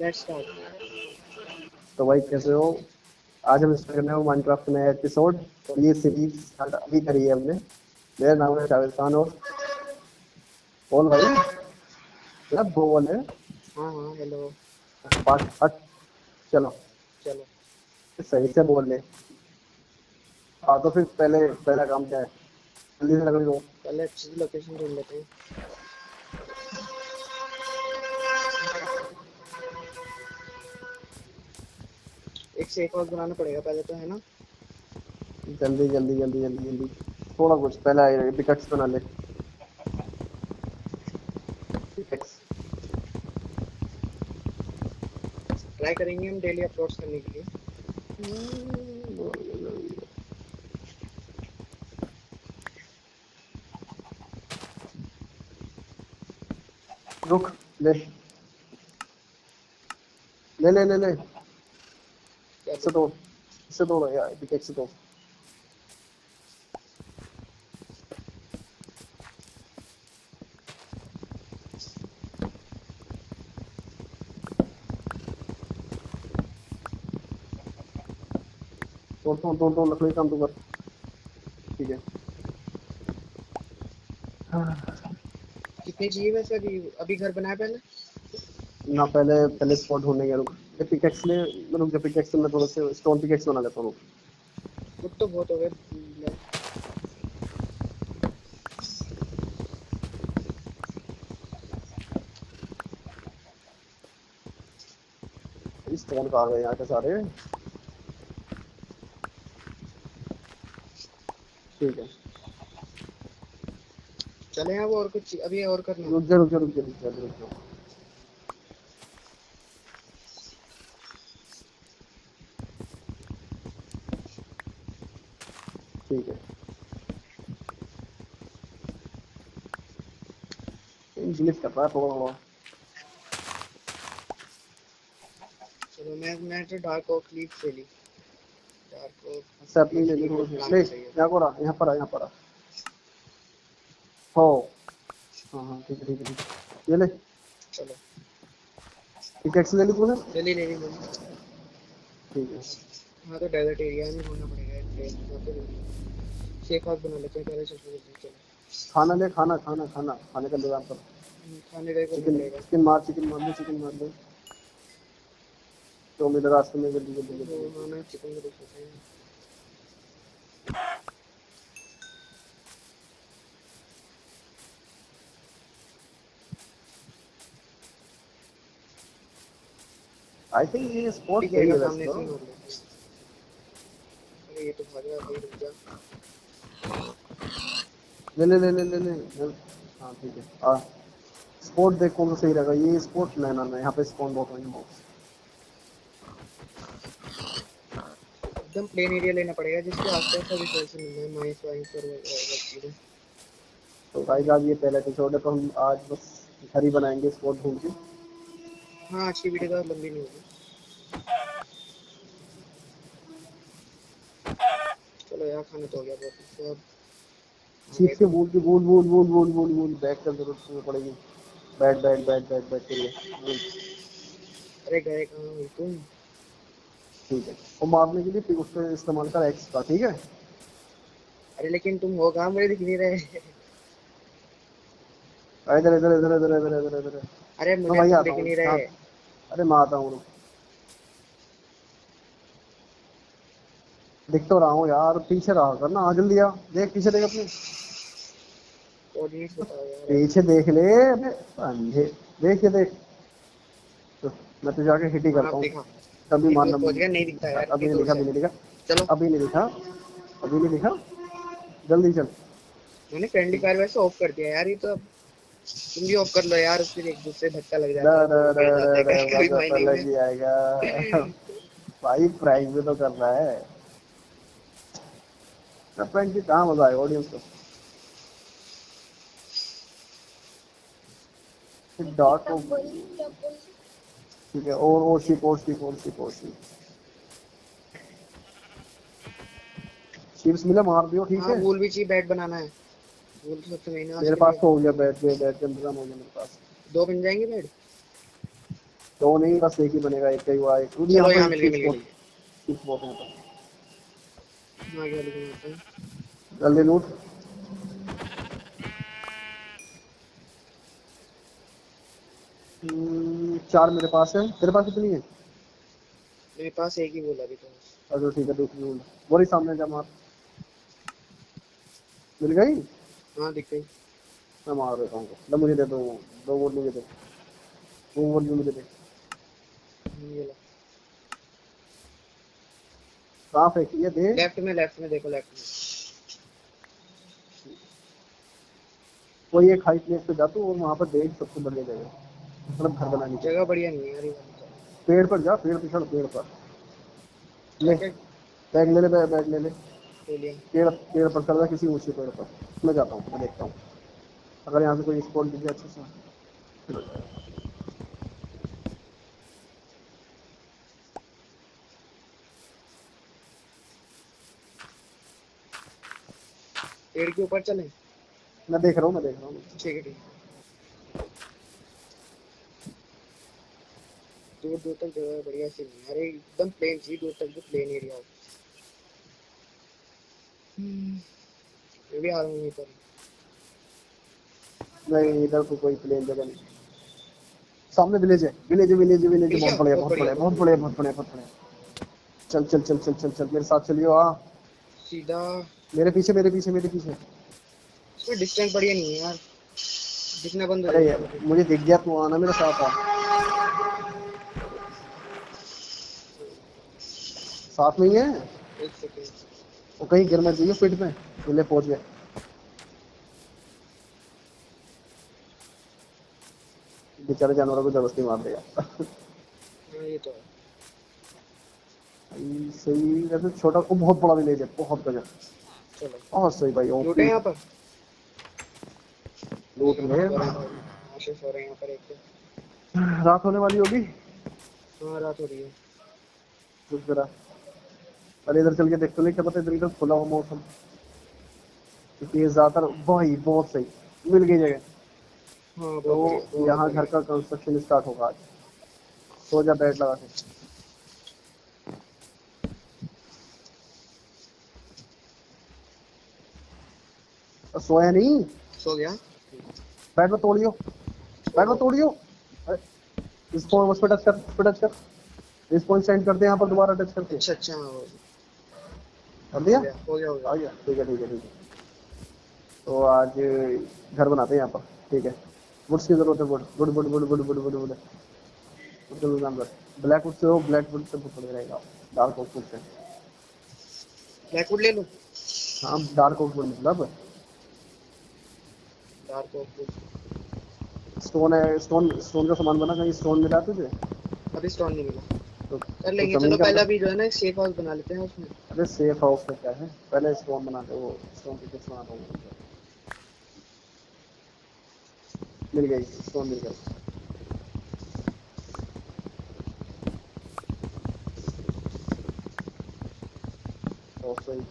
Let's start तो भाई कैसे हो? आज हम स्टार्ट करने माइनक्राफ्ट नया एपिसोड और ये सीरीज़ स्टार्ट अभी करी है हमने। मेरा नाम है जावेद खान और बोल भाई। क्या बोल है। हाँ हाँ हेलो पाँच हट चलो। चलो। सही से बोल ले। हाँ तो फिर पहले पहला काम क्या है? जल्दी से लकड़ी दो पहले अच्छी लोकेशन ढूंढ लेते हैं। एक सेफ़ हाउस बनाना पड़ेगा पहले तो है ना? जल्दी जल्दी जल्दी जल्दी जल्दी। थोड़ा कुछ पहले पिकक्स बना ले। ट्राई करेंगे हम डेली अपलोड्स करने के लिए। रुक, ले। ले ले ले ले। तोड़ तोड़ तोड़ तोड़ लकड़ी काम तू कर ठीक है कितनी चाहिए वैसे अभी अभी घर बनाया पहले? ना पहले पहले स्पॉट ढूँढने गया रुक पिकैक्स ले रुक जा पिकैक्स मैं थोड़ा से स्टोन पिकैक्स बना लेता हूँ। कुछ तो बहुत हो गए इस स्टोन कहाँ गए यहाँ के सारे। ठीक है। चले अब और कुछ अभी और करना। रुक जा रुक जा रुक जा रुक जा रुक जा। ठीक है। इंग्लिश कर रहा है थोड़ा चलो मैं मैं तो डार्क ओक लीफ से ली। डार्क ओक से अपनी ले ली ले यहाँ रहा यहाँ पर आ यहाँ पर आ। हो। हाँ हाँ ठीक है ठीक है ठीक ये ले। चलो। पिकेक्स ले ली तूने? जल्दी ले ली मैंने। ठीक है। हाँ तो डेजर्ट एरिया में ढूंढना पड़ेगा एक सेफ़ हाउस बना हैं पहले चलो खाना ले खाना खाना खाना खाने का इंतज़ाम कर। हम्म, खाने का चिकन चिकन मार चिकन मार ले चिकन मार ले तो मेरे रास्ते में जल्दी जल्दी जल्दी। तो मैं चिकन को हैं आई थिंक ये स्पॉट ठीक सही है है सामने वैसे से तो। मार ले अरे ये तो भाग गया भाई रुक जा ले ले ले ले ले ले। हाँ ठीक है। आ स्पॉट देख कौन सा सही रहेगा। ये स्पॉट ना ना ना यहाँ पे स्पॉन बहुत होंगे बहुत एकदम प्लेन एरिया लेना पड़ेगा जिसके आसपास सभी रिसोर्स मिल जाए माइंस वाइंस और वगैरह तो गाइस आज ये पहला एपिसोड है तो हम आज बस घर ही बनाएँगे स्पॉट ढूंढ के। हाँ की वीडियो तो लंबी नहीं होगी। चलो यार खाना तो हो गया बहुत अब ठीक से बोल के बोल बोल बोल बोल बोल बोल बैठ कर ज़रूरत तुम्हें पड़ेगी। बैठ बैठ बैठ बैठ बैठ करिए अरे गए कहाँ हुई तुम? ठीक है। और मारने के लिए फिर उसका इस्तेमाल कर एक्स का ठीक है? अरे लेकिन तुम हो कहाँ मुझे दिख नहीं रहे। इधर इधर इधर इधर इधर इधर इधर। अरे हाँ मुझे आता दिख नहीं हाँ। रहे अरे मैं आता हूँ। दिख तो रहा हूँ यार पीछे रहा कर ना आ जल्दी आ देख पीछे देख अपने। पीछे देख ले अंधे देख ये देख। तो मैं तो जाके हिट ही करता हाँ, हूँ कभी मारना नहीं दिखता यार अभी नहीं दिखा अभी नहीं दिखा। चलो। अभी नहीं दिखा। अभी नहीं दिखा। जल्दी चल। मैंने फ्रेंडली फायर वैसे ऑफ़ कर दिया यार ये तो अब तुम भी ऑफ़ कर लो यार फिर एक दूसरे धक्का लग है। तो आएगा भाई प्रैंक भी तो कर रहा है। प्रैंक की कहाँ मज़ा आएगा ऑडियंस को डॉट ठीक है और और शिप और शिप और शिप और शिप शिप्स मिला मार दियो ठीक हाँ है? वूल भी चाहिए बेड बनाना है। वूल तो सबसे महीना मेरे पास तो हो गया बैठ के बैठ के इंतज़ाम हो गया मेरे पास। दो बन जाएँगे बेड दो नहीं बस एक ही बनेगा एक ही हुआ एक चलो यहाँ मिल गई मिल गई सिक्स बॉट है तो आगे वाले को मारते हैं जल्दी लूट हम्म, चार मेरे पास है। तेरे पास कितनी है? मेरे पास एक ही बोला अभी तो। अच्छा ठीक है दूसरी लूट वही सामने जा मार। मिल गई? हाँ दिख गई। मैं मार देता हूँ। लो मुझे दे दो दो वोट मुझे दे। दो भी मुझे दे। ये लो। फेंकी है दे लेफ़्ट में लेफ़्ट में देखो लेफ़्ट में। कोई एक हाई प्लेस पे जा तू और वहाँ पर देख सबसे बढ़िया जगह मतलब घर बनाने की जगह बढ़िया नहीं है ये जगह। पेड़ पर जा पेड़ पे चढ़ पेड़ पर। ले बैग ले ले बैग ले ले। पेड़ पेड़ पर चढ़ जा किसी ऊँचे पेड़ पर। मैं जाता हूँ मैं देखता हूँ। अगर यहाँ से कोई स्पॉट दिख जाए अच्छे से फिर हो जाएगा। पेड़ के ऊपर चले? मैं देख रहा हूँ मैं देख रहा हूँ। ठीक है ठीक है। दूर दूर तक जगह बढ़िया सी। नहीं अरे एकदम प्लेन सी दूर तक जो प्लेन एरिया हो। हम्म, मैं भी आ रहा हूँ यहीं पर नहीं इधर को कोई प्लेन जगह नहीं। सामने विलेज है विलेज विलेज विलेज बहुत बड़े बहुत बड़े बहुत बड़े बहुत बड़े बहुत बड़े चल चल चल चल चल चल मेरे साथ चलियो हाँ। सीधा। मेरे पीछे मेरे पीछे मेरे पीछे। इसमें डिस्टेंस बढ़िया नहीं है यार। दिखना बंद हो यार, मुझे दिख गया तू आना मेरे साथ आ। साथ में ही है? एक सेकेंड वो कहीं गिर मत जाइए फिट में पहले पहुँच गए बेचारे जानवरों को ज़बरदस्ती मार देगा। हाँ ये तो सही वैसे छोटा को बहुत बड़ा विलेज है बहुत गजब। बहुत सही भाई लूटे ओपी यहाँ पर लूट रहे हैं। आशीष हो रहे हैं यहाँ पर एक रात होने वाली होगी? हाँ रात हो रही है। रुक जरा। पहले इधर चल के देखते नहीं? क्या पता इधर इधर खुला हुआ मौसम। क्योंकि ये ज़्यादातर भाई बहुत सही। मिल गई जगह। हाँ तो यहाँ घर का कंस्ट्रक्शन स्टार्ट होगा आज। सो जा बेड लगा के। सोया नहीं सो गया। बेड में तोड़ियो। बेड में तोड़ियो। इस फ़ोन उस पे टच कर उस पे टच कर। इस पॉइंट सेंड कर दे यहाँ पर दोबारा टच करके। अच्छा अच्छा हाँ, कर दिया? हो गया हो गया आ गया। ठीक है ठीक है ठीक है। तो आज घर बनाते हैं यहाँ पर। ठीक है। वुड्स की ज़रूरत है wood wood wood wood wood wood wood wood wood नाम कर। ब्लैक वुड से हो ब्लैक वुड से बहुत बढ़िया रहेगा। डार्क वुड से। ब्लैकवुड ले लो। हाँ डार्क वुड मतलब। डार्क ओक स्टोन है स्टोन स्टोन का सामान बना कहीं स्टोन मिला तुझे? अभी स्टोन नहीं मिला। तो कर लेंगे तो चलो पहले अभी जो है ना सेफ़ हाउस बना लेते हैं उसमें। अरे सेफ़ हाउस में क्या है? पहले स्टोन बनाते वो स्टोन की कुछ बनाता हूँ। मिल गई स्टोन मिल गई। तो सही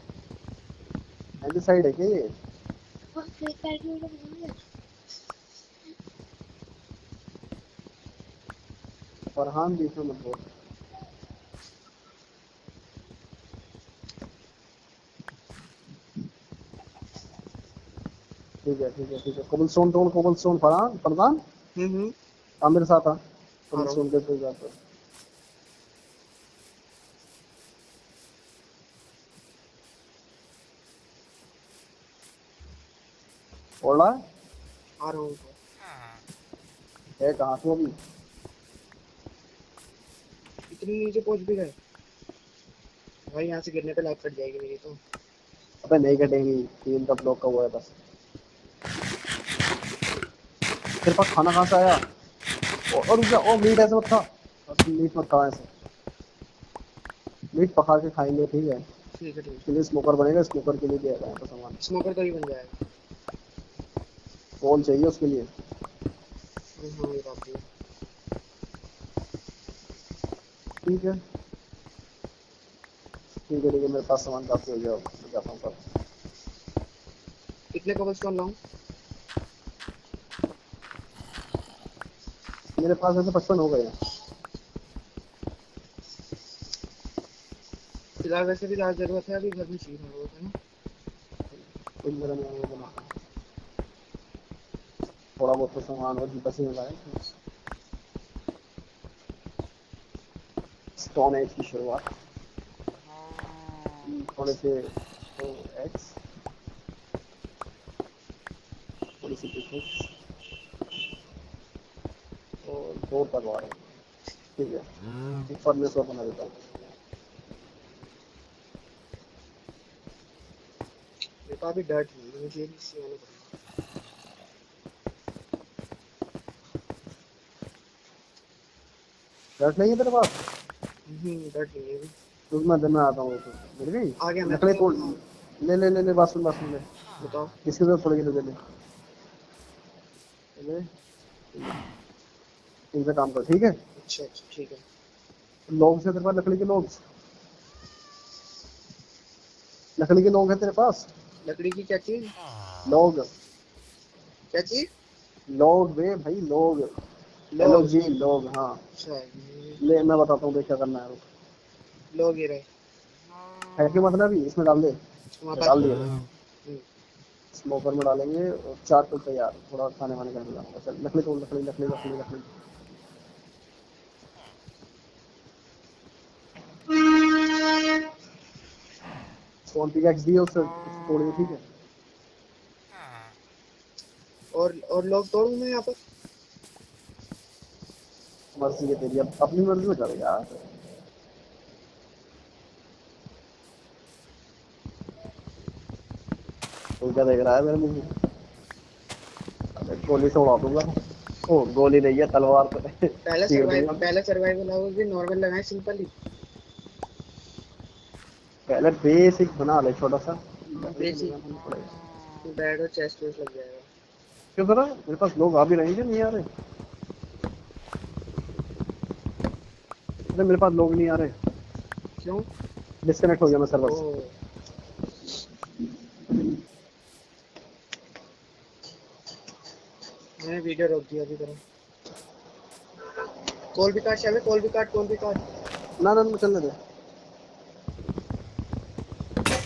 साइड है क्या ये? फरहान बीच में मत बोल। ठीक है ठीक है ठीक है। Cobblestone tone cobblestone Farhan Farhan? हम्म हम्म। आ मेरे साथ आ कोबल स्टोन के पे ओला आ रहा हूँ। है कहाँ तू अभी इतनी नीचे पहुँच भी गए। भाई यहाँ से गिरने पे लाइफ कट जाएगी मेरी तो। अबे नहीं कटेंगी तीन का ब्लॉक का हुआ है बस। तेरे पास खाना कहाँ से आया? और जा ओ मीट ऐसे मत खा। बस मीट मत खा ऐसे। मीट पका के खाएँगे ठीक है? ठीक है ठीक लिए स्मोकर बनेगा स्मोकर के लिए दिया जाएगा सामान। स्मोकर तो ही बन जाएगा। कौन चाहिए उसके लिए। ठीक है। ठीक है ठीक है मेरे पास सामान काफ़ी हो गया मैं जाता हूँ कल कितने कबल स्टोन लाऊं? मेरे पास ऐसे पचपन हो गए हैं। फ़िलहाल वैसे भी ज़रूरत है अभी घर में चाहिए है ना? थोड़ा बहुत तो सामान और बसे में लाए स्टोन एज की शुरुआत थोड़े से तो एक्स थोड़ी सी और दो ठीक है बना देता हूँ अभी मुझे सी वाला पड़ेगा डर्ट नहीं है तेरे पास? डर्ट नहीं है। तो मैं दिन आता हूँ तो। मिल गई आ गया मैं। लकड़ी तो- ले ले ले ले बात सुन बात सुन ले। बताओ। किसकी ज़रूरत पड़ेगी तुझे ले? ले। इनसे काम कर ठीक है? अच्छा अच्छा ठीक है। लोग से तेरे पास? लकड़ी के लोग लकड़ी के लोग है तेरे पास? लकड़ी की क्या चीज़? लोग क्या चीज़? लोग वे भाई लोग लोग। जी लोग हाँ। अच्छा ले मैं बताता हूँ देख क्या करना है। लोग ये रहे। है कि मतलब भी इसमें डाल दे। डाल दिया हम्म, स्मोकर में डालेंगे और चार तो तैयार थोड़ा खाने वाने का मिला चल लकड़ी तोड़ लकड़ी लकड़ी लकड़ी लकड़ी। फ़ोन पे एक्स दिए उससे तोड़िए ठीक है? और और लोग तोड़ूं मैं यहाँ पर? मर्ज़ी है तेरी। अब अपनी मर्ज़ी में चल यार। तू क्या देख रहा है मेरे मुँह अबे गोली से उड़ा दूँगा। ओ गोली नहीं है तलवार पे। पहला चीर सर्वाइव दूँगा। पहला सर्वाइवल हाउस भी नॉर्मल लगाए सिंपल ही। पहले बेसिक बना ले छोटा सा। बेड और चेस्ट वेस्ट लग जाएगा। क्यों जरा मेरे पास लोग आ भी रहे हैं नहीं आ रहे। अरे मेरे पास लोग नहीं आ रहे। क्यों? डिस्कनेक्ट हो गया मैं सर्वर से। मैंने वीडियो रोक दिया अभी तरह कॉल भी काट शायद कॉल भी काट कॉल भी काट। ना ना ना चलने दे।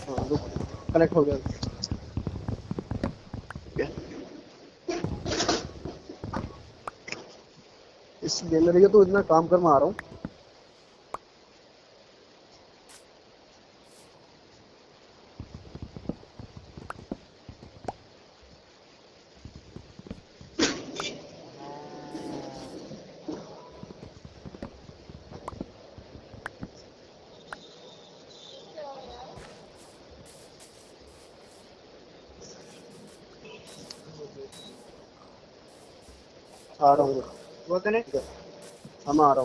हाँ कनेक्ट हो गया। इस गैलरी तो इतना काम कर मैं आ रहा हूँ आ रहा हूँ हुआ कनेक्ट हम आ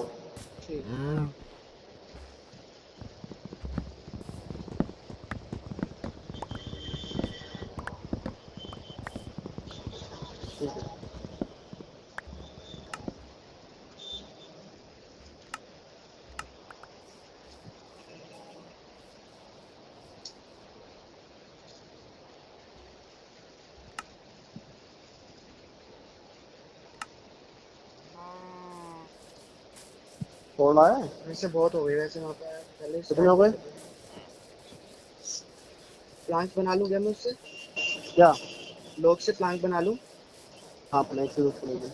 रहा कौन आया? है वैसे बहुत हो गए वैसे वहाँ पे पहले कितने हो गए? प्लांट बना लूँ क्या मैं उससे? क्या? लोग से प्लांट बना लूँ। हाँ प्लेट से यूज़ करेंगे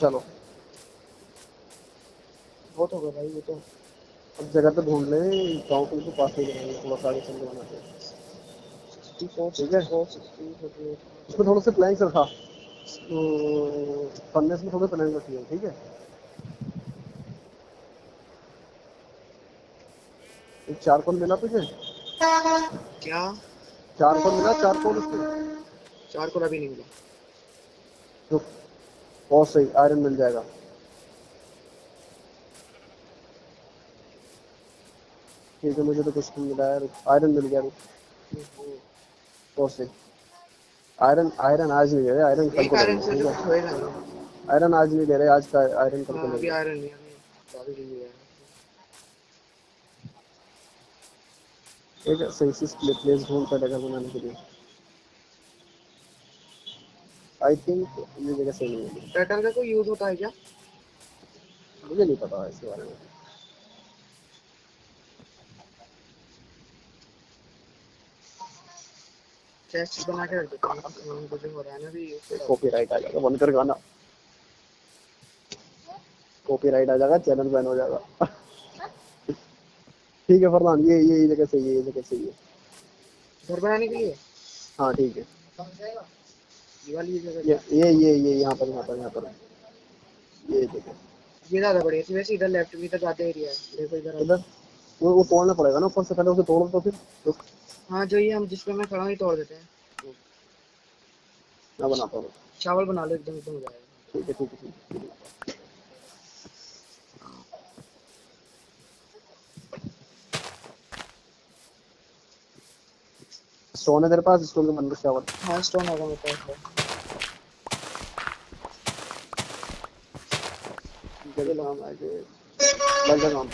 चलो। बहुत हो गए भाई ये तो। अब जगह तो ढूंढ ले गाँव के बिल्कुल पास ही रहेंगे थोड़ा सा आगे चल बनाते हैं। ठीक है। उसमें थोड़े से प्लैंक्स रखा। फर्नेस में थोड़े प्लैंक रखिए ठीक है? एक चारकोल मिला तुझे? क्या? चारकोल मिला? चारकोल उसमें चार को अभी नहीं मिला। रुक बहुत सही आयरन मिल जाएगा। ठीक है मुझे तो कुछ नहीं मिला है आयरन मिल गया। बहुत सही। आयरन आयरन आज नहीं दे रहे आयरन कल को आयरन तो है आयरन आज नहीं दे रहे आज का आयरन कल को हाँ, आयरन नहीं एक सेंसिस प्लेस ढूंढ कर जगह बनाने के लिए। आई थिंक ये जगह सही नहीं है। टाइटल का कोई यूज़ होता है क्या? मुझे नहीं पता इसके बारे में। चेस्ट बना के रख देता हूँ। मुझे हो रहा है ना भी कॉपीराइट आ जाएगा बंद कर गाना। कॉपीराइट आ जाएगा चैनल बैन हो जाएगा। ठीक है फरमान ये ये जगह सही है ये जगह सही है। घर बनाने के लिए? हाँ ठीक है। ये वाली ये जगह ये ये यहाँ पर यहाँ पर यहाँ पर। ये जगह। ये ज़्यादा बढ़िया थी वैसे इधर लेफ़्ट में इधर ज़्यादा एरिया है। देखो इधर। इधर? वो वो तोड़ना पड़ेगा ना ऊपर से पहले उसे तोड़ो तो फिर। तो हाँ जो ये हम जिस पे मैं खड़ा हूँ ये तोड़ देते हैं। मैं बनाता हूँ चावल बना लो एकदम एकदम हो जाएगा। ठीक है ठीक है ठीक है। स्टोन है तेरे पास? स्टोन के बंदूक चावल हाँ स्टोन होगा मेरे पास। जगह है कि लग जा काम।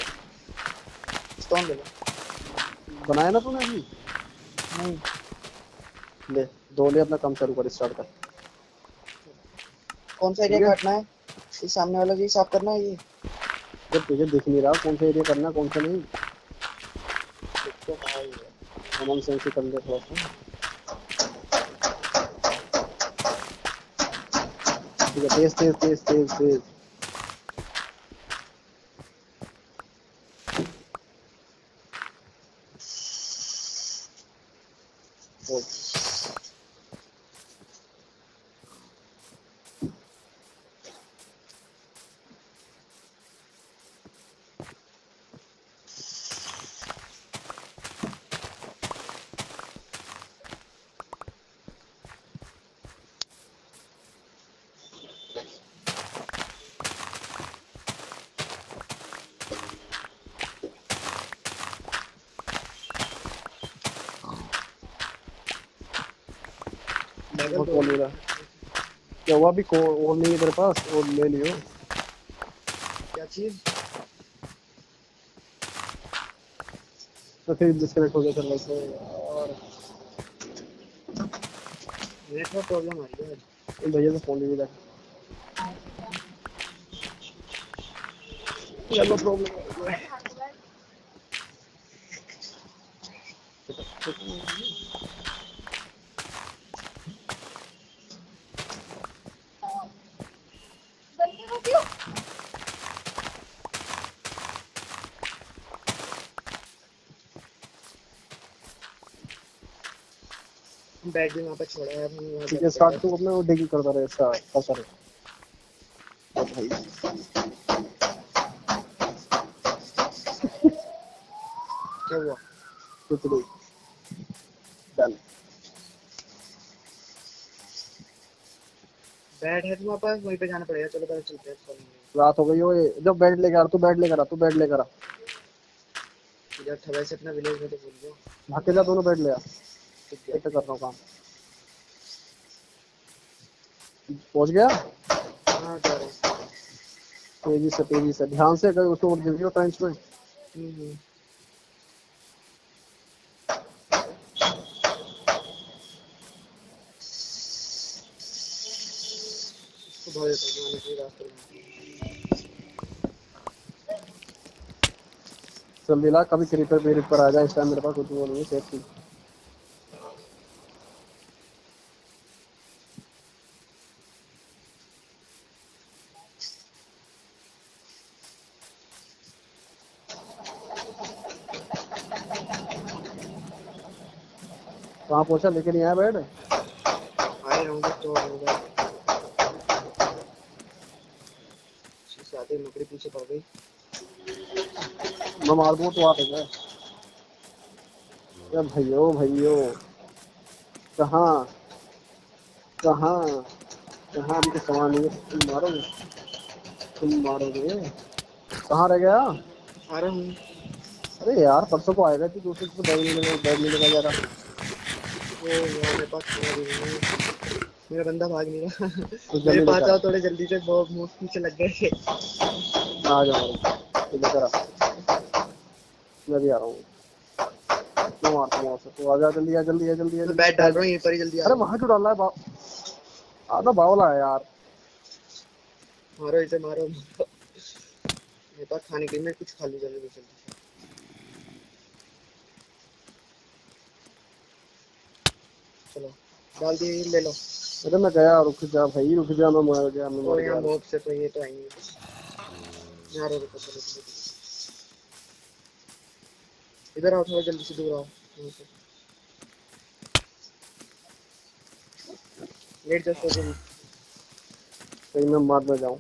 स्टोन लो बनाया ना तूने अभी? नहीं। ले दो ले अपना काम शुरू कर स्टार्ट कर। कौन सा एरिया है। काटना है? ये सामने वाला भी साफ़ करना है ये? जब तुझे दिख नहीं रहा कौन सा एरिया करना कौन सा नहीं। तो हाँ है। कॉमन सेंस ही कम दे थोड़ा सा। ठीक है तेज तेज तेज तेज तेज। रहा। क्या हुआ अभी? को और नहीं है पास? और ले लियो। क्या चीज़? तो फिर डिस्कनेक्ट हो गया सर वैसे और नेटवर्क प्रॉब्लम आ रही है। भैया से फ़ोन ले लिया चलो प्रॉब्लम बैग भी वहाँ पे छोड़ा है ठीक है स्टार्ट तो अपने वो डिगी करता रहे रहे ओ भाई क्या हुआ? कुछ नहीं। डन है तुम्हारे पास वहीं पे जाना पड़ेगा चलो पहले चलते हैं रात हो गई हो ये। जब बेड लेकर आ तू बेड लेकर आ तू बेड लेकर आ। इधर था वैसे अपना विलेज में तो भूल गया भाग के जा दोनों बेड ले आ। कर रहा हूँ काम? पहुँच गया? हाँ तेज़ी से तेज़ी से। ध्यान से अगर उसको टाइम्स में हम्म, हम्म। जल्दी ला कभी क्रीपर पर आ जाए इस टाइम मेरे पास कुछ वो नहीं है सेफ्टी पहुँचा लेके नहीं आया बेड आए होंगे तो होगा सादे लकड़ी पीछे पड़ गई। मैं मार दूँ तो आप क्या भैयो भैयो। कहाँ? कहाँ? कहाँ? अभी सामान नहीं है तुम मारोगे? तुम मारोगे? कहाँ रह गया? आ रहा हूँ अरे यार परसों को आएगा कि दूसरे को बैग नहीं लगा बैग नहीं लगा जा रहा। वो यार मेरे पास बंदा भाग नहीं रहा। तो मेरे पास आओ थोड़े जल्दी से बहुत मुँह पीछे लग गए। थे आ आ जाओ तो लेकर मैं भी आ रहा हूँ। क्यों मारता हूँ वहाँ से? तो आ जा जल्दी आ जल्दी आ जल्दी आ बैट डाल रहा हूँ यहीं पर ही जल्दी आ अरे वहाँ क्यों डाला है? बा आधा बावला है यार। मारो इसे मारो। मारो पास खाने के लिए कुछ खा लूँ जल्दी जल्दी चलो डाल दिए ले लो। अरे मैं गया रुक जा भाई रुक जा मैं मर गया मैं तो मर गया। मोब से तो ये तो आएँगे यहाँ रो रुको चलो इधर आओ थोड़ा जल्दी से दूर आओ। लेट जा सो जल्दी कहीं मैं मार ना जाऊँ।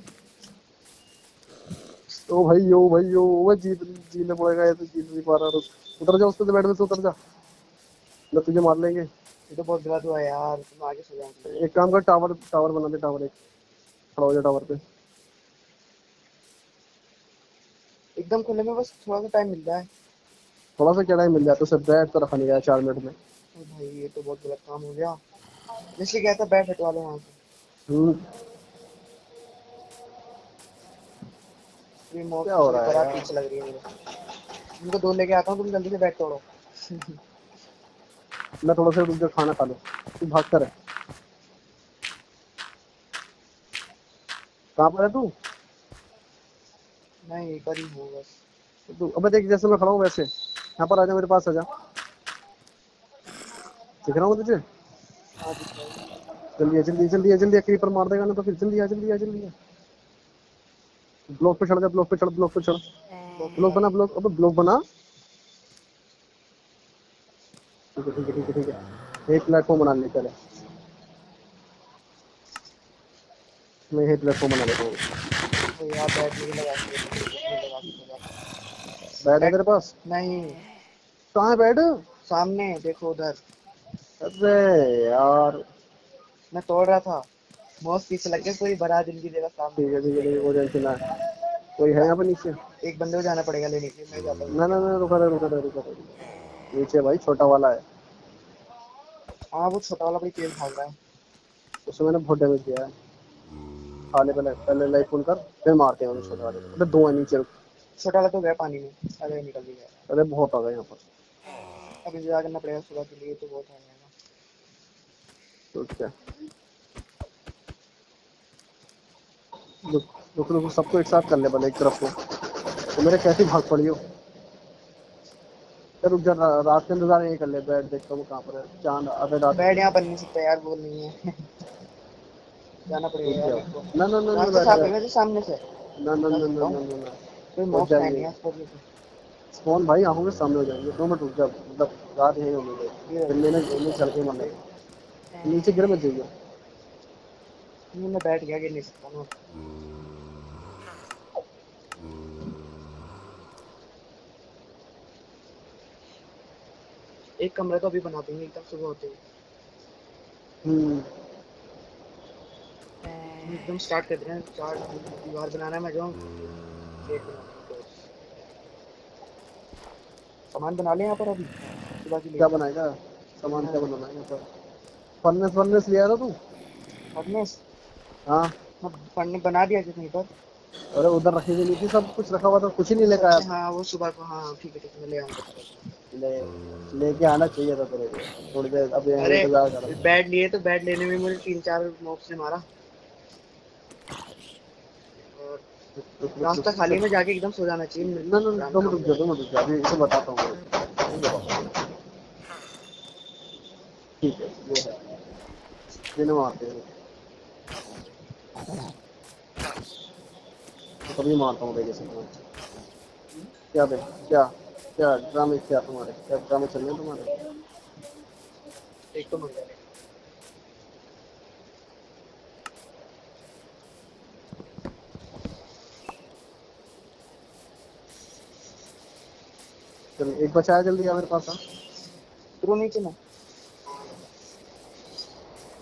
ओ भाई ओ भाई ओ वो जीत जीतने पड़ेगा ये तो जीत नहीं पा रहा रुक। उतर जा उस पे बैठ में से उतर जा। मैं तुझे मार लेंगे। ये तो बहुत गलत हुआ यार तुम आगे सो जाओ। एक काम कर टावर टावर बना दे टावर एक। खड़ा हो जा टावर पे। एकदम खुले में बस थोड़ा सा टाइम मिल रहा है। थोड़ा सा क्या टाइम मिल जाए तो सिर्फ़ बैठ तो रखा नहीं गया चार मिनट में। ओ भाई ये तो बहुत गलत काम हो गया। इसलिए कहता बैट हटवा लो वहाँ से। हम्म। क्या हो रहा है यार? पीछे लग रही है मेरे। उनको दो लेके आता हूँ तुम जल्दी से बैट तोड़ो मैं थोड़ा सा रुक जा खाना खा लो। तू भाग कर है। कहाँ पर है तू? मैं पर ही हूँ बस। तू अबे देख जैसे मैं खड़ा हूँ वैसे। यहाँ पर आ जा मेरे पास आ जा। दिख रहा हूँ तुझे। जल्दी आ जल्दी जल्दी आ जल्दी क्रीपर मार देगा ना तो फिर जल्दी आ जल्दी आ जल्दी आ। ब्लॉक पे चढ़ जा ब्लॉक पे चढ़ ब्लॉक पे चढ़। ब्लॉक बना ब्लॉक अबे ब्लॉक बना। ठीक है ठीक है ठीक है ठीक है एक प्लेटफॉर्म बना ले चले मैं एक लेता हूँ तो लगा के के के। बैठ है तेरे पास नहीं कहाँ है बैठ सामने देखो उधर अरे यार मैं तोड़ रहा था मौत पीछे लग गया कोई बड़ा दिन की जगह सामने ठीक है ठीक है है वो टेंशन है कोई है यहाँ पे नीचे एक बंदे को जाना पड़ेगा लेने के लिए मैं जाता हूँ ना ना ना रुका रुका रुका रहे नीचे भाई छोटा वाला है। हाँ वो छोटा वाला बड़ी तेज भाग रहा है। उससे मैंने बहुत डैमेज किया है। खाने पहले पहले लाइफ फुल कर फिर मारते हैं छोटे वाले को। अबे दो है नीचे छोटा वाला तो गया पानी में अरे निकल भी गया। अरे बहुत आ गए यहाँ पर। अब इंतज़ार करना पड़ेगा सुबह के लिए तो बहुत आ जाएगा तो क्या रुक रुक रुक सबको एक साथ कर ले पहले एक तरफ़ को तो मेरे कैसी भाग पड़ी हो? चल रुक जा रात के इंतज़ार यही कर ले बैठ देखता हूँ कहाँ पर है चाँद अबे रात बैट यहाँ बन नहीं सकता यार वो नहीं है। जाना पड़ेगा यार ना ना ना ना बैठ साफ़ जा। है सामने से? ना ना ना ना ना ना ना। कोई है जाएँगे। नहीं। तो। स्पॉन भाई आँखों के सामने हो जाएँगे। दो मिनट रुक जा मतलब रात यही होगी फिर मैंने मैंने चल के मरने नीचे गिर मत जाइए। मैं बैठ गया गिर नहीं सकता। ना एक कमरे तो अभी बना देंगे एकदम सुबह होते ही। हम्म। एकदम स्टार्ट कर हैं चार दीवार बनाना है मैं जो सामान बना ले यहाँ पर अभी सुबह के लिए। क्या बनाएगा? सामान क्या बनाना है यहाँ पर? फर्नेस फर्नेस लिया था तू? फर्नेस? हाँ। हाँ, फर्नेस बना दिया कहीं पर। अरे उधर रखी हुई थी सब कुछ रखा हुआ था कुछ ही नहीं लेकर आया। हाँ वो सुबह को हाँ ठीक है ठीक है ले आऊँगा। ले लेके आना चाहिए था तेरे को। थोड़ी देर अब इंतज़ार कर बैट लिए तो बैट लेने में मुझे तीन चार मॉब्स ने मारा। रास्ता खाली में जाके एकदम सो जाना चाहिए। ना ना मिनट रुक जा दो मिनट रुक जा अभी इसे बताता हूँ। ठीक है वो है। दिन मारते हैं। कभी मारता हूँ देखे से क्या बे क्या क्या ड्रामे क्या तुम्हारे? क्या ड्रामे चल रहे हैं तुम्हारे? एक तो मंगा चल एक बचाया जल्दी आ मेरे पास आ? तुरो नीचे ना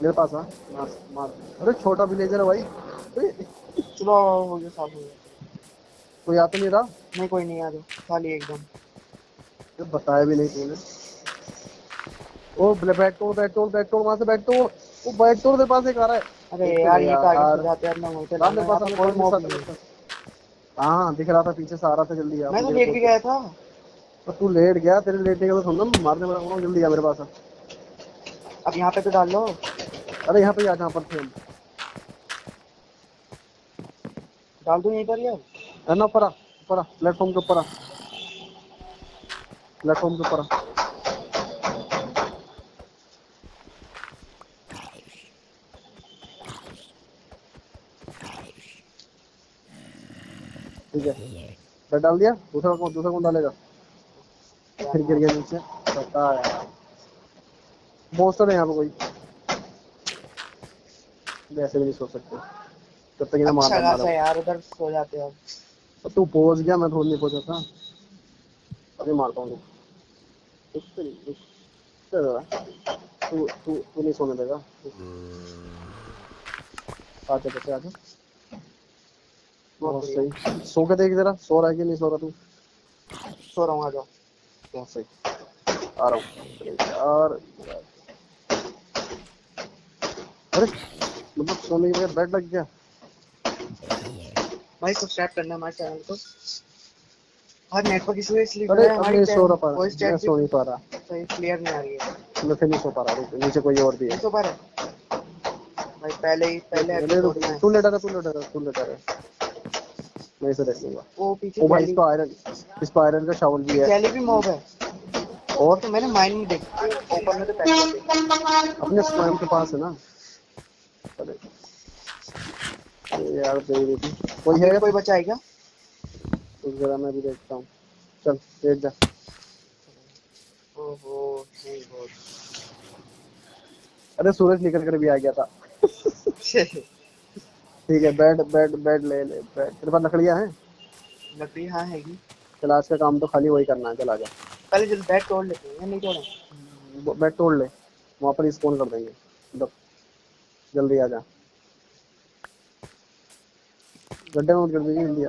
मेरे पास आ? मार मार। अरे छोटा विलेजर है भाई। चलो हो गया साफ़ हो गया कोई आ तो नहीं रहा नहीं कोई नहीं आ जाओ। खाली एकदम। ये बताया भी नहीं तूने। ओ ब्ले- बैट तोड़ बैट तोड़ बैट तोड़ वहाँ से बैट तोड़। वो बैट तोड़ तेरे पास एक आ रहा है। अरे तो यार ये तो आगे यार। जाते हैं वहीं पे मेरे पास पर कोई मेरे नहीं है। दिख रहा था पीछे से आ रहा था जल्दी आ मैं तो लेट भी तो- गया था। तो तू लेट गया तेरे लेटने का तो सुन ना मारने वाला हूँ? जल्दी आ मेरे पास अब यहाँ पे तो डाल लो। अरे यहाँ पे आ जहाँ पर थे हम। डाल दूँ यहीं पर यार ना, परा परा प्लेटफॉर्म के ऊपर प्लेटफॉर्म के ऊपर ठीक है। बैठ डाल दिया, दूसरा कौन दूसरा कौन डालेगा? फिर गिर गया नीचे, पता है। मोस्टर है यहाँ पे कोई। ऐसे भी नहीं सोच सकते। तब तक इन्हें अच्छा मारना खासा यार उधर सो जाते हो। अब तू पहुँच गया मैं थोड़ी नहीं पहुँचा था। अभी मारता हूँ तो तू तू तू नहीं सोने देगा। आजा कैसे आजा बहुत सही। सो के देख जरा सो रहा है कि नहीं सो रहा तू? सो रहा हूँ आ जाओ। बहुत सही। आ रहा हूँ। यार अरे मतलब सोने के बगैर बेड लग गया। भाई सब्सक्राइब करना हमारे चैनल को और नेटवर्क इशू है इसलिए अरे हमारी सो रहा पा वॉइस चैट सो नहीं पा रहा। सही क्लियर नहीं आ रही है। मैं फिर नहीं सो पा रहा रुक नीचे कोई और भी है। सो पा रहे भाई पहले ही पहले तू लेटा रहा तू लेटा रहा तू लेटा रहा मैं इसे देख लूँगा। वो पीछे ओ भाई जैली इस पर आयरन इस पर आयरन का शावल भी है। जैली भी मॉब है। और? तो मैंने माइंड में देखा। ओपन में तो पैसे अपने स्वयं के पास है ना। अरे अरे यार दे रही थी कोई है कोई बचा है क्या? तो जरा मैं भी देखता हूँ। चल देख जा। ओहो अरे सूरज निकल कर भी आ गया था। ठीक है बेड बेड बेड ले ले बेड तेरे पास लकड़ियाँ हैं? लकड़ी हाँ हैगी। चल आज का काम तो खाली वही करना है। चल आ जा। पहले जल्दी बैट तोड़ लेते हैं नहीं तोड़े? बेड तोड़ ले। वहाँ पर स्पॉन कर देंगे। मतलब जल्दी आ जा। गड्ढे में मत कर दीजिए जल्दी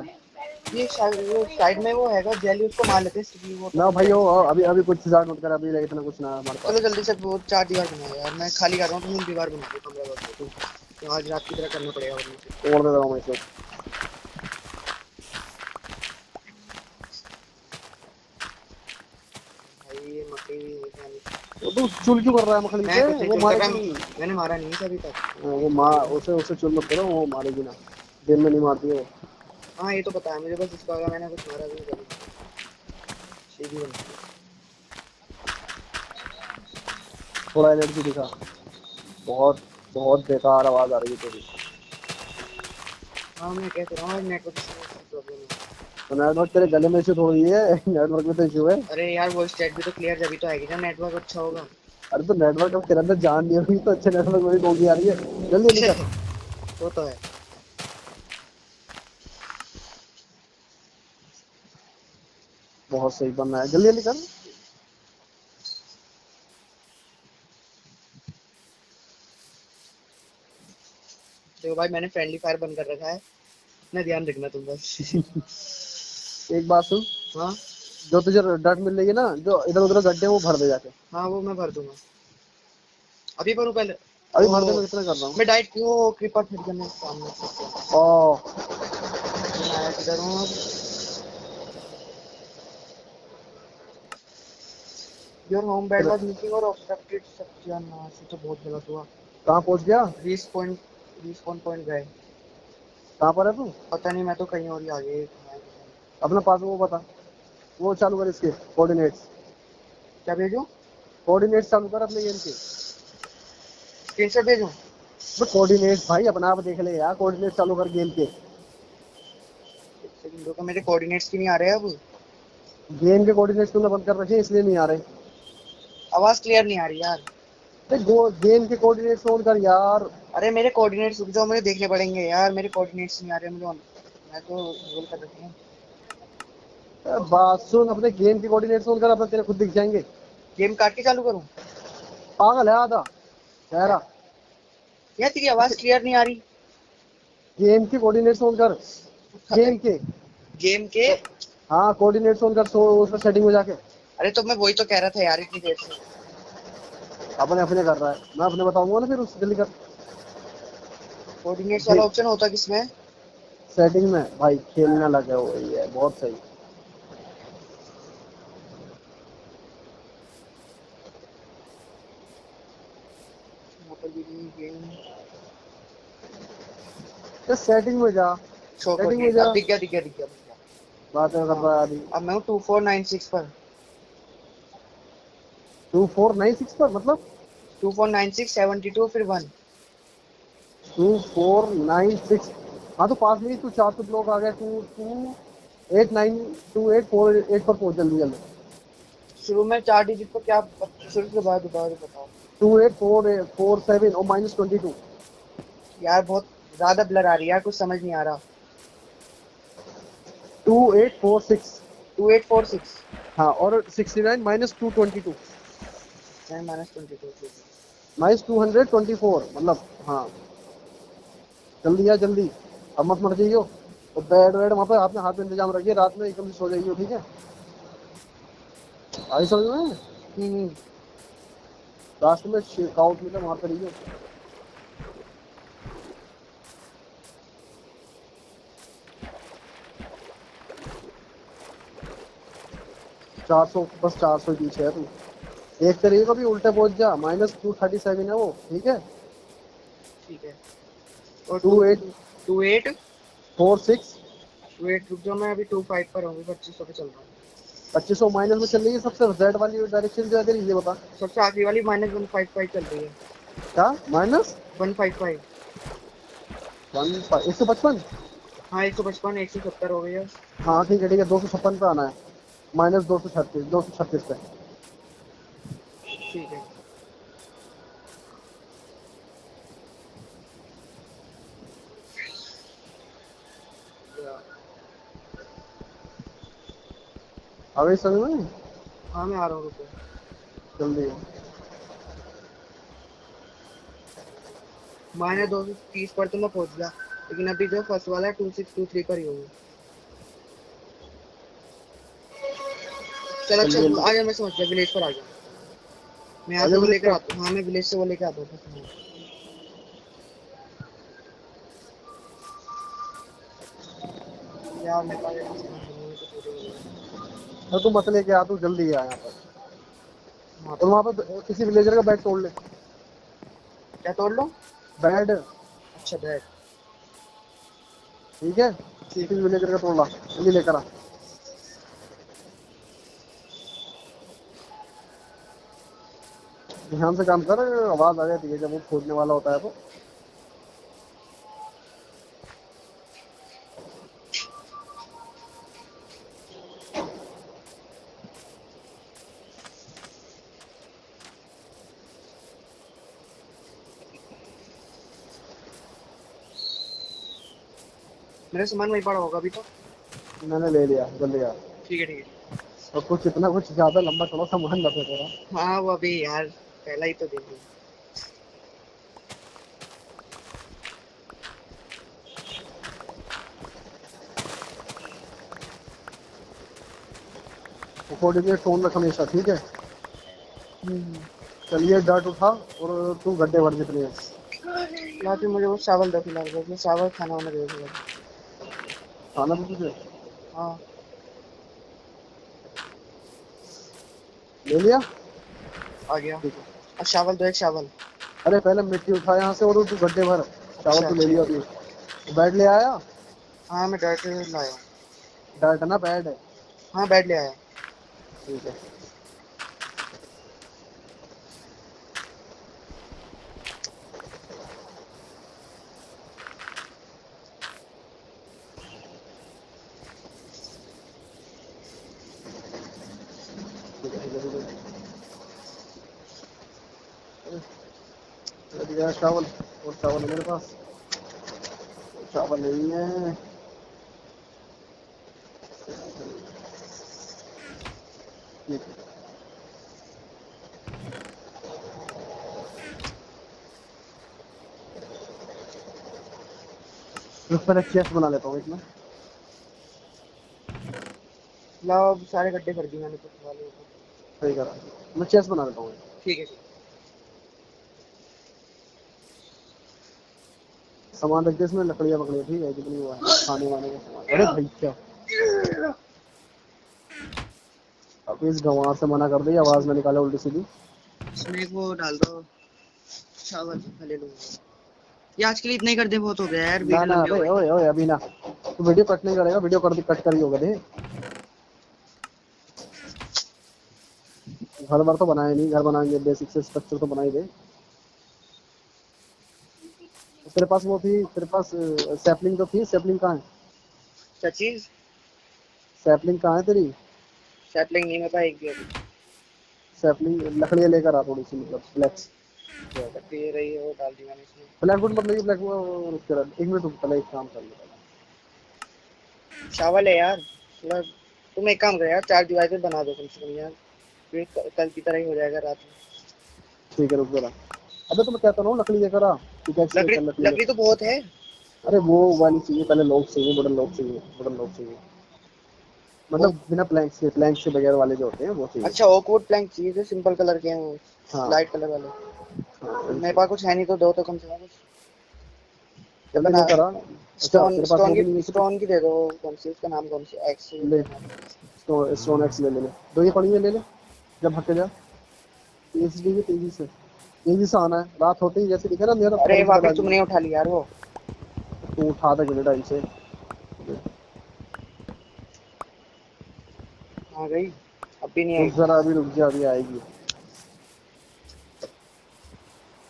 ये साइड में वो हैगा जेली उसको मार लेते हैं वो। ना भाई वो अभी अभी कुछ इंतज़ार मत कर अभी लगे इतना कुछ ना पास चलो जल्दी से वो चार दीवार बनाओ यार मैं खाली कर रहा हूँ तुम दीवार बना दो कमरा बस तो आज रात की तरह करना पड़ेगा वरना फिर। तोड़ दे हूँ मैं इसे। भाई ये मकड़ी भी नहीं जानी। वो तो चुल क्यों कर रहा है मखनी मैं कुछ से वो मारेगी मैंने मारा नहीं अभी तक। हाँ, वो मार उसे उसे चुल मत करो वो मारेगी ना। दिन में नहीं मारती है वो। हाँ ये तो पता है मुझे बस इसको अगर मैंने कुछ मारा भी नहीं सीधी बना। थोड़ा एनर्जी दिखा। बहुत बहुत बेकार आवाज़ आ रही है तेरी। हाँ मैं कह तो रहा हूँ नेटवर्क प्रॉब्लम है तो नेटवर्क तेरे गले में इशू थोड़ी है नेटवर्क में तो इशू है। अरे यार वॉइस चैट भी तो क्लियर जब तो आएगी ना नेटवर्क अच्छा होगा। अरे तो नेटवर्क अब तेरे अंदर जान नहीं होगी तो अच्छे नेटवर्क में कौन सी आ रही है। जल्दी निकल वो तो है। बहुत सही बनना है। जल्दी जल्दी कर। देखो भाई मैंने फ्रेंडली फायर बंद कर रखा है। ना ध्यान रखना तुम बस। एक बात सुन। हाँ? जो तुझे डट मिल रही है ना जो इधर उधर गड्ढे वो भर दे जाके। हाँ वो मैं भर दूँगा। अभी भरूँ पहले? अभी भर दे ओह, मैं इतना कर रहा हूँ। मैं डाइट क्यों क्रीपर फिर करने सामने ओ मैं? किधर हूँ। अब? Your home bed was missing or obstructed सत्यानाश ये तो बहुत गलत हुआ। कहाँ पहुँच गया? Respawn respawn point गए। कहाँ पर है तू? पता नहीं मैं तो कहीं और ही आ गई अपना पासवर्ड वो बता। वो चालू कर इसके कोऑर्डिनेट्स क्या भेजूं? कोऑर्डिनेट्स चालू कर अपने गेम के। स्क्रीनशॉट भेजूं? तो कोऑर्डिनेट्स भाई अपना आप देख ले यार कोऑर्डिनेट्स चालू कर गेम के। सेकंड रुको मेरे कोऑर्डिनेट्स क्यों नहीं आ रहे अब। गेम के कोऑर्डिनेट्स तूने बंद कर रखे हैं इसलिए नहीं आ रहे। आवाज़ क्लियर नहीं आ रही यार। गेम के कोऑर्डिनेट्स ऑन कर यार। अरे मेरे कोऑर्डिनेट्स रुक जाओ मुझे देखने पड़ेंगे यार मेरे कोऑर्डिनेट्स नहीं आ रहे मुझे। मैं तो रोल कर रखी हूँ। बात सुन अपने गेम के कोऑर्डिनेट्स ऑन कर अपना तेरे खुद दिख जाएँगे। गेम काट के चालू करूँ? पागल है आधा। ठहरा यार तेरी आवाज़ क्लियर नहीं आ रही। गेम के कोऑर्डिनेट्स ऑन कर। गेम के। गेम के? हाँ कोऑर्डिनेट्स ऑन कर सो उसमें सेटिंग में जाके। अरे तो मैं वही तो कह रहा था यार इतनी देर से। अपने अपने कर रहा है। मैं अपने बताऊँगा ना फिर उससे जल्दी कर। कोऑर्डिनेट्स वाला ऑप्शन होता किसमें? सेटिंग में। भाई खेलना लगा हो रही है बहुत सही। तो सेटिंग में जा। Setting में जा। अब दिख गया दिख गया दिख गया। बात कर रहा है अभी अब मैं हूँ टू फोर नाइन सिक्स पर। टू फोर नाइन सिक्स पर मतलब? Two four nine six seventy two फिर one two four nine six हाँ तो पास में ही तू चार सौ ब्लॉक आ गया two two eight nine two eight four eight पर पहुँच जल्दी जल्दी। शुरू में चार डिजिट पर क्या शुरू के बाद दोबारा बताओ। Two eight four four seven और माइनस ट्वेंटी टू यार बहुत ज़्यादा ब्लर आ रही है यार कुछ समझ नहीं आ रहा। Two eight four six two eight four six हाँ और sixty nine minus two twenty two minus two hundred twenty four मतलब हाँ। जल्दी आ जल्दी। अब मत मर जाइयो। और बेड वेड वहाँ पे आपने हाथ में इंतज़ाम रखिए, रात में एकदम सो जाइयो, ठीक है? आई समझ में हम्म रास्ते में काउंट मिला वहाँ पे रहिए चार सौ, बस चार सौ पीछे है तू एक तरीके का भी उल्टे पहुँच जा। माइनस टू थर्टी सेवन है वो ठीक है? ठीक है। और two eight two eight four six two eight रुक जाओ मैं अभी टू फाइव पर हूँ पच्चीस सौ पे चल रहा हूँ। पच्चीस सौ माइनस में चल रही है सबसे जेड वाली डायरेक्शन जो है तेरी ये बता सबसे आखिरी वाली माइनस वन फाइव फाइव चल रही है। क्या? Minus? One five five one एक सौ पचपन? हाँ एक सौ पचपन एक सौ सत्तर हो गई है। हाँ ठीक है ठीक है दो सौ छप्पन पे आना है। माइनस दो सौ छत्तीस दो सौ छत्तीस पे। ठीक है। अभी समझ में हाँ मैं आ रहा हूँ रुको। जल्दी माइनस दो सौ तीस पर तो मैं पहुँच गया लेकिन अभी जो फ़र्स्ट वाला है टू सिक्स टू थ्री पर ही होगी। चल अच्छा आ जा मैं समझ गया विलेज पर आ गया मैं यहाँ से वो लेकर आता हूँ। हाँ मैं विलेज से वो लेकर आता हूँ। यार मेरे पास तो तू मत लेके आ तू जल्दी आ यहाँ पर। और वहाँ पर किसी विलेजर का बैग तोड़ ले। क्या तोड़ लो? बैड अच्छा बैग ठीक है? किसी विलेजर का तोड़ ला। जल्दी लेकर आ। ध्यान से काम कर आवाज़ आ जाती है जब वो खोदने वाला होता है तो। मेरा सामान वहीं पड़ा होगा अभी तो। मैंने ले लिया जल्दी ठीक है ठीक है। और कुछ इतना कुछ ज़्यादा लंबा चौड़ा सामान ना तेरा हाँ वो अभी यार पहला ही तो देख लिया। अकॉर्डिंग टोन रख हमेशा ठीक है? चलिए डर्ट उठा और तू गड्ढे भर जितने हैं फिर मुझे वो चावल दो फ़िलहाल बस मैं चावल खाना वाना दे दूँगा। खाना भी तुझे? हाँ। ले लिया? आ गया। ठीक है। अब चावल दो एक चावल। अरे पहले मिट्टी उठा यहाँ से और तू गड्ढे भर। चावल अच्छा, तो ले लिया अभी। बैड ले आया? हाँ मैं डायरेक्ट लाया। है ना बैड है हाँ बैठ ले आया। ठीक है ठीक है, ठीक है, ठीक है। अरे दिया चावल और चावल है मेरे पास चावल नहीं है पहले चेस्ट बना लेता हूँ इसमें लाओ सारे गड्ढे कर दिए मैंने कुछ वाले सही करा मैं चेस्ट बना लेता हूँ ठीक है ठीक सामान रख दे इसमें लकड़ियाँ पकड़ियाँ ठीक है जितनी हुआ है खाने वाने का सामान। अरे भाई क्या? अब इस गंवार से मना कर दी आवाज़ में निकाले उल्टी सीधी। इसमें वो डाल दो चावल ले लूँगा। ये आज के लिए इतना ही कर दे बहुत हो गया यार ना ना हो गई। ओए ओए अभी ना। तू वीडियो कट नहीं करेगा वीडियो कर दे कट करी होगा दे घर बार तो बनाए नहीं घर बनाएँगे बेसिक से स्ट्रक्चर तो बनाई दे। तेरे पास वो थी तेरे पास सैपलिंग तो थी सैपलिंग कहाँ है? क्या चीज़? सैपलिंग कहाँ है तेरी? सैपलिंग नहीं मेरे पास एक भी सैपलिंग लकड़ियाँ लेकर आ थोड़ी सी मतलब फ्लैक्स ये रही है वो डाल दी मैंने इसमें। ब्लैकवुड मतलब ब्लैकवुड रुक कर एक मिनट रुक पहले एक काम कर ले। चावल है यार थोड़ा तुम एक काम करो यार चार डिवाइसर बना दो कम से कम यार। फिर कल की तरह ही हो जाएगा रात में। ठीक है रुक जरा। अबे तो मैं कहता हूँ लकड़ी लेकर आ लकड़ी लकड़ी लकड़ी तो बहुत है। अरे वो वाली चाहिए पहले लोग चाहिए वुडन लोग चाहिए वुडन लोग चाहिए। मतलब बिना प्लैंक्स के प्लैंक्स के बगैर वाले जो होते हैं वो चाहिए। अच्छा ओकवुड प्लैंक चाहिए जो सिंपल कलर के हैं वो हाँ। लाइट कलर वाले। हाँ, मेरे पास कुछ है नहीं तो दो तो कम से कम कुछ। बना- लेकर आ अच्छा स्टोन स्टोन की स्टोन की दे दो कौन सी उसका नाम कौन सी एक्स ले स्टोन एक्स ले ले दो ये पड़ी है ले ले। जब भटके जा। तेज़ी से। तेज़ी से आना है। रात होते ही जैसे दिखे ना मेरा अरे वापस तुमने उठा लिया यार वो। तू उठा दे गले टाइम से। आ गई। अब भी नहीं आई। जरा अभी रुक जा अभी आएगी।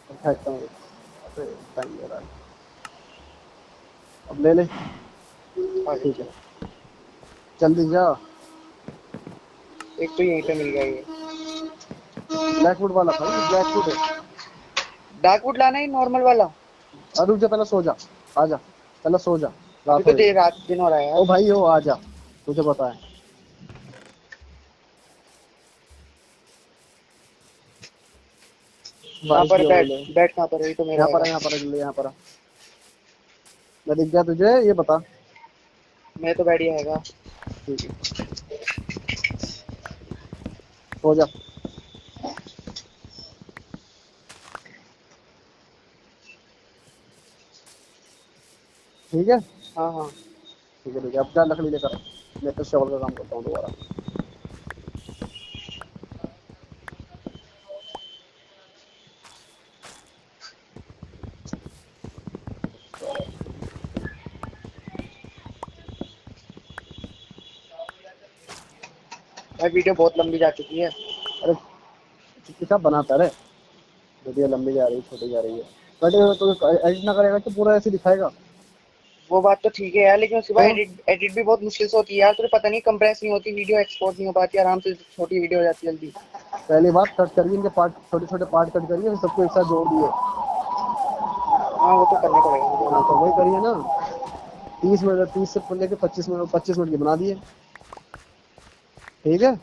फेंकता हूँ अबे टाइम रहा है अब ले ले। हाँ ठीक है। जल्दी जा। एक तो यहीं पे मिल गया ये ब्लैकवुड वाला था ब्लैकवुड है। डार्कवुड लाना है नॉर्मल वाला। अरे रुक जा पहले सो जा। आ जा पहले सो जा। रात तो देर रात दिन हो रहा है ओ भाई हो आ जा। तुझे पता है। यहाँ पर बैठ बैठ कहाँ पर है? ये तो मेरा यहाँ पर है। है, यहाँ पर है, जल्दी यहाँ पर मैं दिख गया तुझे ये बता। मैं तो बैठ जाएगा ठीक है। सो जा। ठीक है? हाँ हाँ। ठीक है ठीक है। अब जा लकड़ी लेकर। मैं तो शॉल का काम करता हूँ दोबारा। वीडियो बहुत लंबी जा चुकी है। अरे कितना बनाता रे? वीडियो लंबी जा रही है छोटी जा रही है। बट तो एडिट ना करेगा तो पूरा ऐसे दिखाएगा? वो बात तो ठीक है यार लेकिन उसके बाद हाँ। एडिट एडिट भी बहुत मुश्किल से होती है यार तुझे पता नहीं कंप्रेस नहीं होती वीडियो एक्सपोर्ट नहीं हो पाती आराम से छोटी वीडियो हो जाती है जल्दी। पहली बात कट करिए इनके पार्ट छोटे छोटे पार्ट कट करिए फिर सबको एक साथ जोड़ दिए। हाँ वो तो करना पड़ेगा। हाँ तो वही करिए ना। तीस मिनट तीस से लेके पच्चीस मिनट पच्चीस मिनट की बना दिए। ठीक है?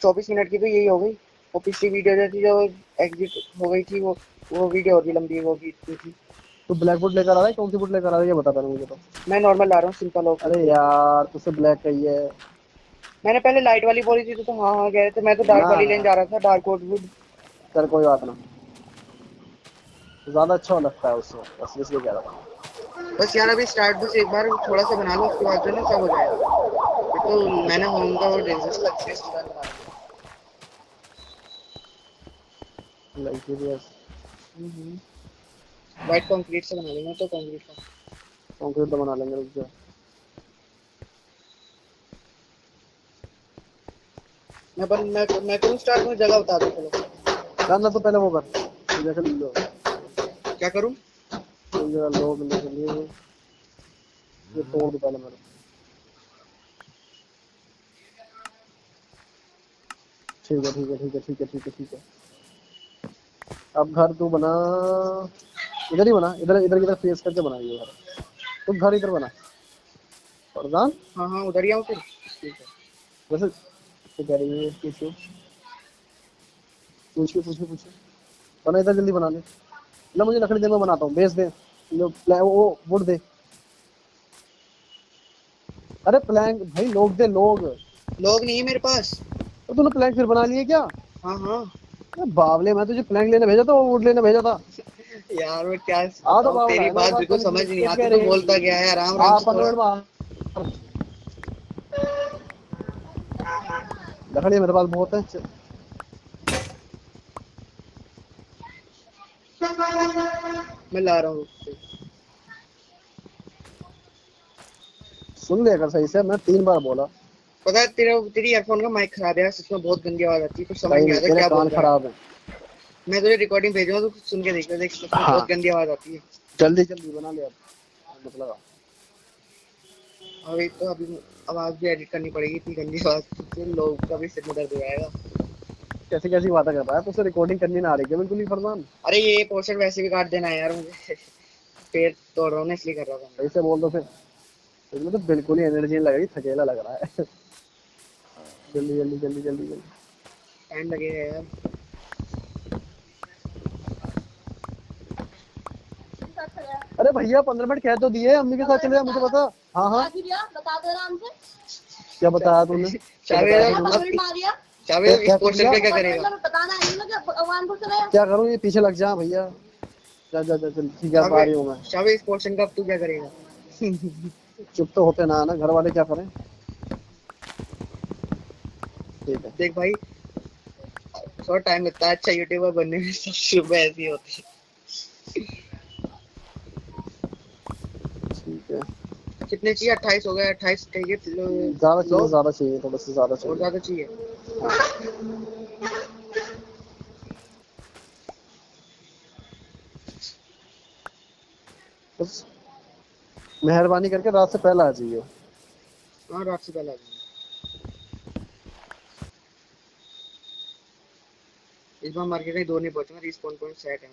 चौबीस मिनट की तो यही हो गई। वो पिछली वीडियो जो एग्जिट हो गई थी वो वो वीडियो और भी लंबी वो भी थी तो ब्लैक बोर्ड लेकर आ रहा है कौन सी बोर्ड लेकर आ रहा है ये बता पहले मुझे तो। मैं नॉर्मल ला रहा हूँ सिंपल हो। अरे यार तुझसे ब्लैक कही है मैंने पहले लाइट वाली बोली थी तो, तो हाँ हाँ कह रहे थे मैं तो डार्क वाली लेने जा रहा था डार्क वुड चल कोई बात ना। ज़्यादा अच्छा लगता है उससे बस इसलिए कह रहा था। बस यार अभी स्टार्ट बस एक बार थोड़ा सा बना लो उसके बाद जो ना सब हो जाएगा। तो मैंने होम का वो डेंजरस लगता है इसलिए बना। लाइक यस व्हाइट कंक्रीट से बना लेंगे तो कंक्रीट का कंक्रीट तो बना लेंगे रुक जा। मैं बन मैं मैं करूँ स्टार्ट में जगह बता दो चलो करना तो पहले वो कर तो जैसे लो क्या करूँ? कोई जगह लोग लेके लिए। ये तोड़ दो पहले मेरे। ठीक है ठीक है ठीक है ठीक है ठीक है ठीक है। अब घर तू बना। इधर ही बना इधर इधर इधर फेस करके बना ये घर तू घर इधर बना। प्रधान? हाँ हाँ उधर ही आऊँ फिर। ठीक है। वैसे क्या कह रही है पूछो। पूछिए पूछिए पूछिए बना इधर जल्दी बना ले। ना मुझे लकड़ी दे मैं बनाता हूँ। बेच दे। वो वुड दे। अरे प्लैंक भाई लोग दे लोग। लोग नहीं है मेरे पास। तो तूने प्लैंक फिर बना लिए क्या? हाँ हाँ। बावले मैं तुझे प्लैंक लेने भेजा था वो वुड लेने भेजा था। यार मैं क्या हाँ तो तेरी बात तो समझ नहीं आती तो बोलता गया है आराम आराम से में लकड़ी मेरे पास बहुत है मैं ला रहा हूँ सुन लेकर सही से मैं तीन बार बोला। पता है तेरा तेरी ईयरफोन का माइक खराब है यार सच में बहुत गंदी आवाज़ आती है कुछ समझ नहीं आता क्या बोल खराब है। मैं तुझे रिकॉर्डिंग भेज रहा हूँ तो सुन के देख ले देख हाँ। बहुत गंदी आवाज़ आती है। जल्दी जल्दी बना ले अब मतलब एक तो अभी आवाज़ भी एडिट करनी पड़ेगी इतनी गंदी आवाज़ से लोग का भी सिर में दर्द हो जाएगा। कैसी कैसी बातें कर रहा है? तो उसे रिकॉर्डिंग करनी ना आ रही है बिल्कुल ही फरमान। अरे ये पोर्शन वैसे भी काट देना है यार मुझे। पेट तोड़ रहा हूँ इसलिए कर रहा था। ऐसे बोल दो फिर। इसमें तो बिल्कुल ही एनर्जी नहीं लग रही थकेला लग रहा है। जल्दी जल्दी जल्दी जल्दी जल्दी। टाइम लगेगा यार। अरे भैया पंद्रह मिनट कह तो दिए अम्मी के साथ चले मुझे बता हाँ हाँ। बता दे आराम से क्या बताया तूने इस क्या पे पता है? करूँ? ये पीछे लग जा भैया। जा जा जा चल ठीक है आ रही हूँ मैं। शायद इस पोर्शन का अब तू क्या करेगा? चुप तो होते ना ना? घर वाले क्या करें? ठीक है। देख भाई थोड़ा टाइम लगता है अच्छा यूट्यूबर बनने में सब शुभ ऐसी होती है ठीक है कितने चाहिए? अट्ठाईस हो गए अट्ठाईस चाहिए ज़्यादा चाहिए ज़्यादा चाहिए थोड़ा सा ज़्यादा चाहिए। ज़्यादा चाहिए? बस मेहरबानी करके रात से पहले आ जाइए। हाँ रात से पहले आ जाऊँगा इस बार मार्केट में दो नहीं पहुंचूँगा रिस्पॉन पॉइंट सेट है।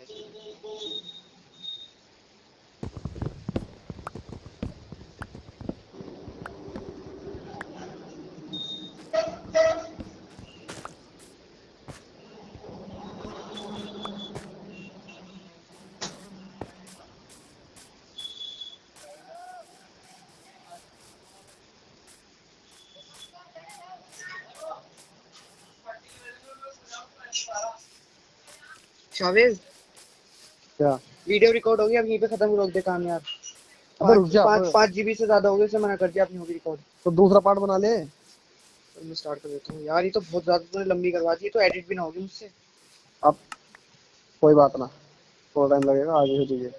शावेज क्या? वीडियो रिकॉर्ड हो गई अब यहीं पे खत्म रोक दे काम यार। अबे रुक जा पाँच पाँच जीबी से ज़्यादा हो गए उसे मना कर दिया अपनी होगी रिकॉर्ड तो दूसरा पार्ट बना ले। तो मैं स्टार्ट कर देता हूँ। यार ये तो बहुत ज़्यादा तूने लंबी करवा दी तो एडिट भी ना होगी मुझसे। अब कोई बात ना थोड़ा टाइम लगेगा आगे हो जाइए।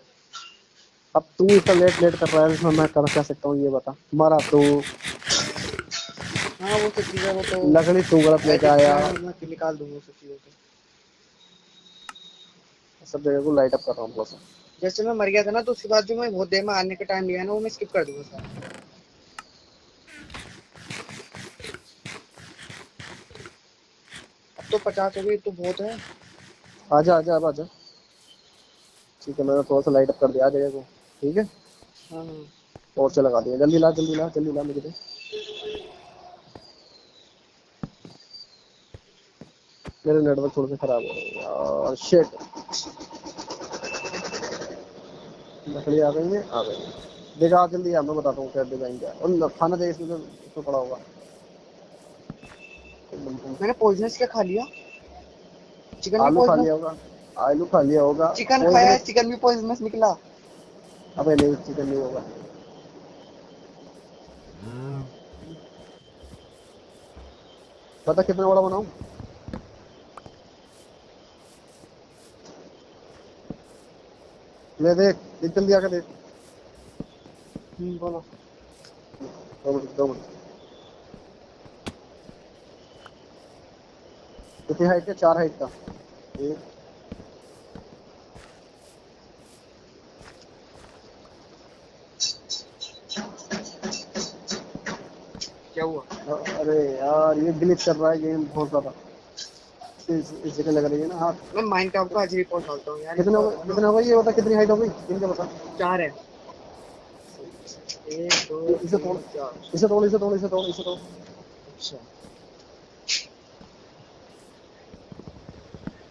अब तू इतना लेट लेट कर रहा है इसमें मैं कर क्या सकता हूँ ये बता। मरा तू। हाँ वो सब चीज़ें वो तो लकड़ी तू गलत लेके आया। मैं निकाल दूँगा सब चीज़ों को सब जगह को लाइट अप कर रहा हूँ थोड़ा सा जैसे मैं मर गया था ना तो उसके बाद जो मैं बहुत देर में आने का टाइम लिया ना वो मैं स्किप कर दूँगा सारा अब तो पचास हो गई तो बहुत है। आजा आजा अब आजा ठीक है मैंने थोड़ा सा लाइट अप कर दिया जगह को ठीक है? हाँ हाँ। और से लगा दिया। जल्दी ला जल्दी ला जल्दी ला मुझे दे मेरे नेटवर्क थोड़े से खराब हो रहे हैं यार। शिट लकड़ी आ गई है आ गई है। देखा जल्दी आ मैं बताता हूँ क्या डिज़ाइन क्या और खाना चाहिए इसमें तो पड़ा होगा मैंने पॉइजनस क्या खा लिया? चिकन आलू खा लिया होगा। आलू खा लिया होगा। चिकन खाया चिकन भी पॉइजनस निकला। अबे नहीं चिकन नहीं होगा। पता कितना बड़ा बनाऊँ? ले देख देख जल्दी आके हम्म बोलो दो मिनट दो मिनट कितनी हाइट का चार हाइट का एक क्या हुआ अरे यार ये ग्लिच कर रहा है गेम बहुत ज़्यादा जगह लग रही है ना हाँ। मैं माइनक्राफ्ट को आज रिपोर्ट डालता हूँ यार। कितने कितने ये बता कितनी हाइट हो गई इनके बता चार है। एक दो इसे तोड़। चार। इसे तोड़ इसे तोड़ इसे तोड़ इसे तोड़। अच्छा।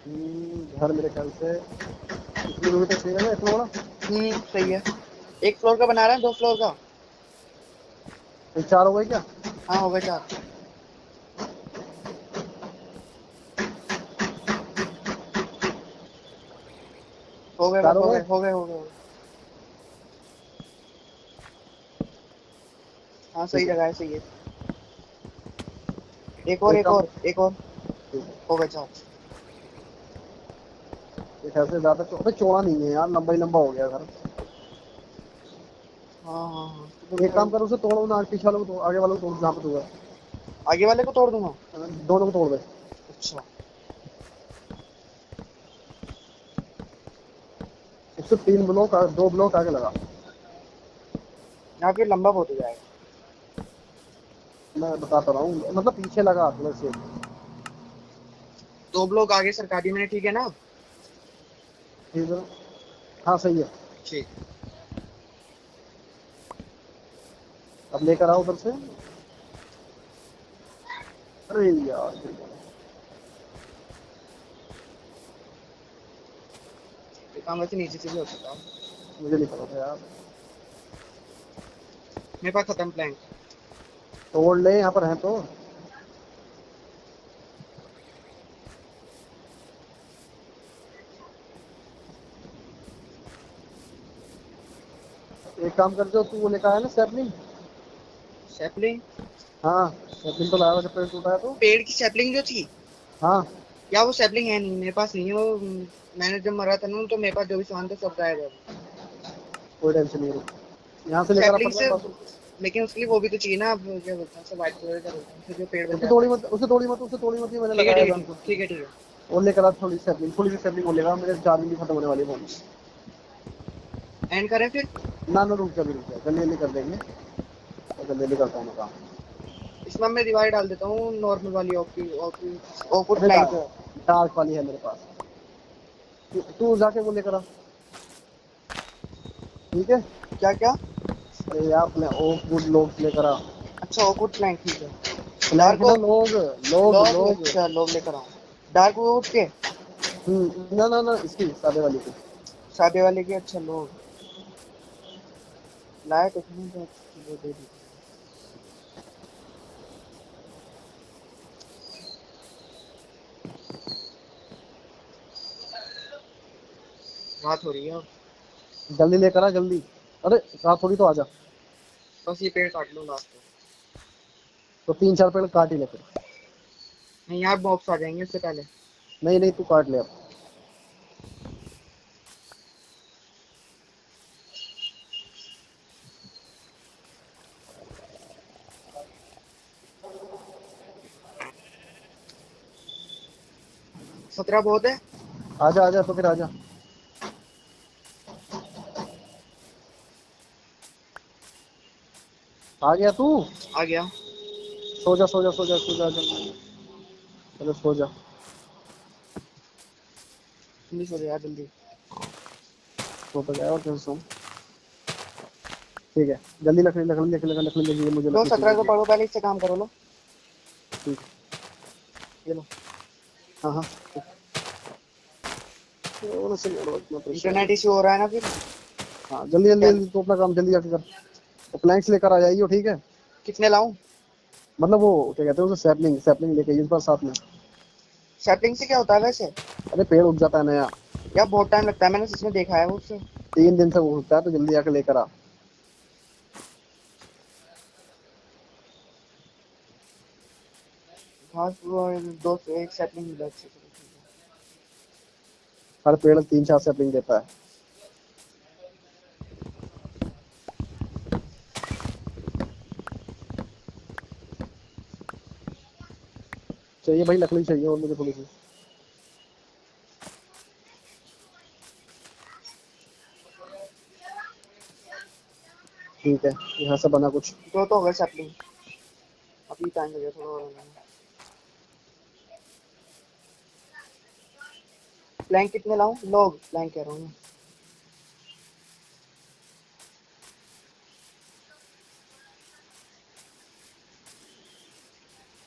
हम्म, घर मेरे ख्याल से। चाहिए ना इतना बड़ा हम्म सही है। एक फ्लोर का बना रहा है दो फ्लोर का। चार हो गए क्या? हाँ हो गए चार। हो गए हो गए? हो गए हो गए हाँ सही जगह है सही है एक और एक और एक और हो गए से ज़्यादा तो चौड़ा नहीं है यार लंबा ही लंबा हो गया घर हाँ हाँ हाँ एक काम कर उसे तोड़ो ना पीछे वाले को आगे वाले को तोड़ जहाँ पे तू है आगे वाले को तोड़ दूँगा दोनों को तोड़ दे अच्छा इससे तीन ब्लॉक दो ब्लॉक आगे लगा। यहाँ पे लंबा बहुत हो जाएगा। मैं बताता रहा हूँ मतलब पीछे लगा थोड़ा से। दो ब्लॉक आगे सरका दिए मैंने ठीक है ना? ठीक है। हाँ सही है। ठीक। अब लेकर आओ उधर से। अरे यार। काम वैसे नीचे से भी हो सकता है। मुझे नहीं पता। था यार। मेरे पास खत्म प्लैंक तोड़ ले यहाँ पर है तो। एक काम कर जो तू वो लेकर आया ना सैपलिंग सैपलिंग हाँ सैपलिंग तो लाया जब पेड़ टूटा है तो। पेड़ की सैपलिंग जो थी? हाँ। या वो सैपलिंग है नहीं मेरे पास नहीं है वो मैंने जब मरा था ना तो मेरे पास जो भी सामान था सब गायब है कोई टेंशन नहीं है। यहाँ से लेकर से लेकिन उसके लिए वो भी तो चाहिए ना अब क्या बोलते हैं सब व्हाइट कलर का बोलते हैं जो पेड़ उसे बचा तोड़ी मत उसे तोड़ी मत उसे तोड़ी मत ये मैंने लगाया है ठीक है ठीक है। और लेकर आ थोड़ी सैपलिंग थोड़ी सी सैपलिंग और लेगा मेरे चार्जिंग भी खत्म होने वाली है फ़ोन एंड करें फिर? ना ना रुक जा रुक जा। जल्दी जल्दी कर देंगे। जल्दी जल्दी करता हूँ मैं काम। इसमें मैं रिवाइड डाल देता हूँ नॉर्मल वाली ऑफुट अरे डार्क वाली है मेरे पास। तू- जाके वो लेकर आ। ठीक है? क्या क्या अरे यार अपने ओ गुड लोग लेकर आ। अच्छा ऑफुट प्लैंक ठीक है। डार्क को- लोग लोग लोग। अच्छा लोग लेकर आओ। डार्क वुड के? हम्म, ना ना ना इसकी सादे वाली की। सादे वाले के अच्छा लोग नहीं तो वो दे दी रात हो रही है। जल्दी लेकर आ जल्दी। अरे रात थोड़ी तो आ जा। बस ये पेड़ काट लो लास्ट में। तो तीन चार पेड़ काट ही ले फिर। नहीं यहाँ बॉक्स आ जाएँगे उससे पहले। नहीं नहीं तू काट ले अब। सत्रह बहुत है? आजा आजा तो फिर आजा। आ गया तू? आ गया। सो जा सो जा सो जा सो जा चलो सो जा। जल्दी सो जा यार जल्दी। सो तो गया और फिर सो? ठीक है जल्दी लकड़ी लकड़ी लकड़ी लकड़ी लकड़ी लकड़ी मुझे लो सत्रह को पढ़ो पहले इससे काम करो लो। ठीक। ये लो। हाँ हाँ। इंटरनेट इशू हो रहा है ना फिर? हाँ जल्दी जल्दी जल्दी तो अपना काम जल्दी जाके कर। तो प्लैंक्स लेकर आ जाइए ठीक है? कितने लाऊं? मतलब वो क्या कहते हैं उसे सैपलिंग सैपलिंग लेके इस बार साथ में। सैपलिंग से क्या होता है वैसे? अरे पेड़ उग जाता है नया। यार बहुत टाइम लगता है मैंने सच में देखा है वो उससे। तीन दिन से वो उगता है तो जल्दी आके लेकर आ। घास दो एक सैपलिंग मिला अच्छे से। हर पेड़ तीन चार सैपलिंग देता है। चाहिए भाई लकड़ी चाहिए और मुझे थोड़ी सी ठीक है यहाँ से बना कुछ दो तो हो गए सैपलिंग अभी टाइम लगेगा थोड़ा और प्लैंक कितने लाऊं लोग प्लैंक कह रहा हूँ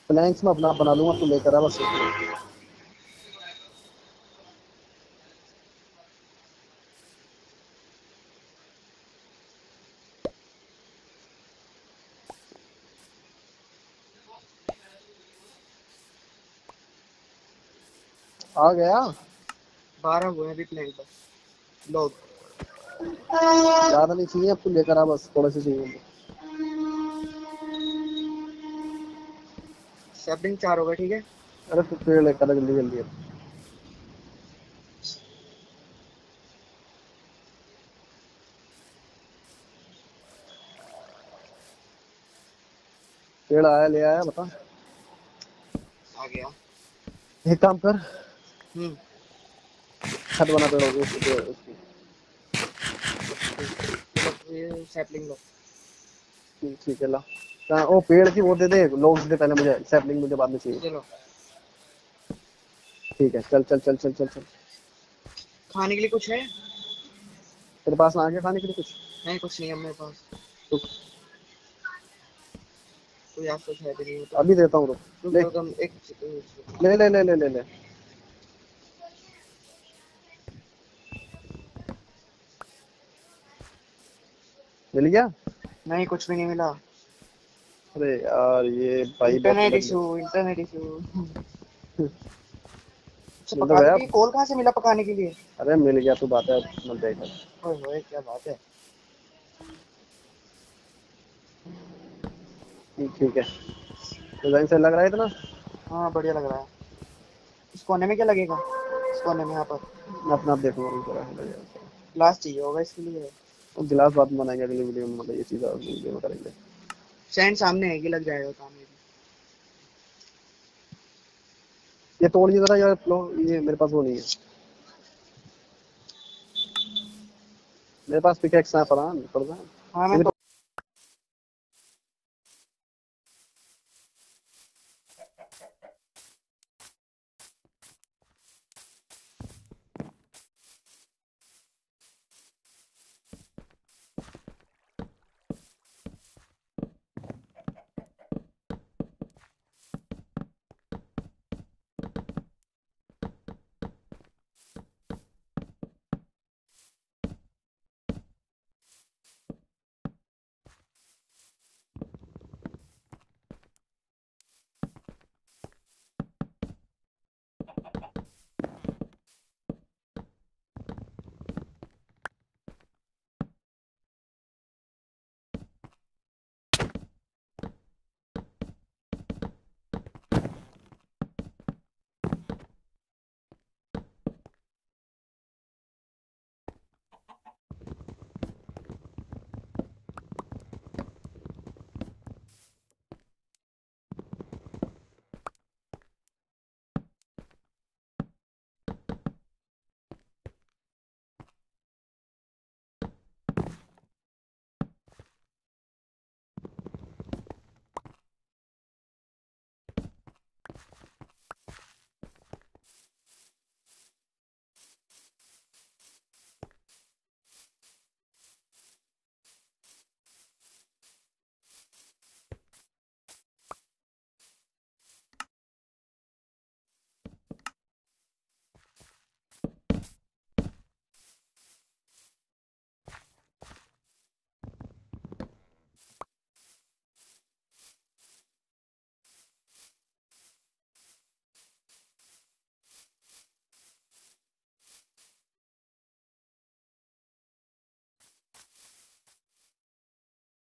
प्लैंक्स में अपना बना लूँगा तू लेकर आ बस। आ गया? बारह हुए अभी प्लैंक बस लोग ज़्यादा नहीं चाहिए अब तू लेकर आ बस थोड़े से चाहिए। मुझे। सैपलिंग चार हो गए ठीक है? अरे तू पेड़ लेकर जल्दी जल्दी। पेड़ आया ले आया बता। आ गया। एक काम कर। हम्म। छत बना पेड़ होगी उसकी उसकी ये लो, सैपलिंग लो ठीक है ला। कहाँ- ओ पेड़ की वो दे दे लोग दे पहले मुझे सैपलिंग मुझे बाद में चाहिए चलो ठीक है चल चल चल चल चल चल खाने के लिए कुछ है तेरे पास ना आ गया खाने के लिए कुछ नहीं कुछ नहीं है मेरे पास तो कोई आप कुछ है नहीं तो अभी देता हूँ रुक ले एक ले ले ले ले ले ले मिल गया नहीं कुछ भी नहीं मिला अरे यार ये भाई इंटरनेट इशू इंटरनेट इशू अच्छा मतलब पकाने यार- के कहाँ से मिला पकाने के लिए? अरे मिल गया तू बात है मत जाएगा ओए होए क्या बात है? ठीक है। डिज़ाइन से लग रहा है इतना? हाँ बढ़िया लग रहा है। इस कोने में क्या लगेगा? इस कोने में यहाँ पर। मैं अपना आप देखूँगा लग ग्लास चाहिए होगा इसके लिए। गिलास बाद में बनाएँगे अगली वीडियो में मतलब ये चीज़ वीडियो में करेंगे। स्टैंड सामने है कि लग जाएगा काम ये ये तोड़ ये जरा यार ये मेरे पास वो नहीं है। मेरे पास पिकेक्स है फरहान फरहान हाँ मैं